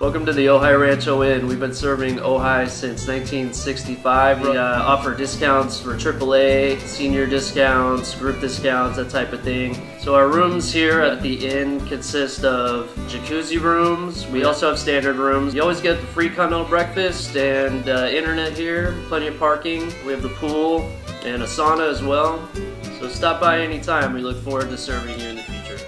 Welcome to the Ojai Rancho Inn. We've been serving Ojai since 1965. We uh, offer discounts for AAA, senior discounts, group discounts, that type of thing. So our rooms here at the inn consist of jacuzzi rooms. We also have standard rooms. You always get the free continental breakfast and uh, internet here, plenty of parking. We have the pool and a sauna as well. So stop by anytime. We look forward to serving you in the future.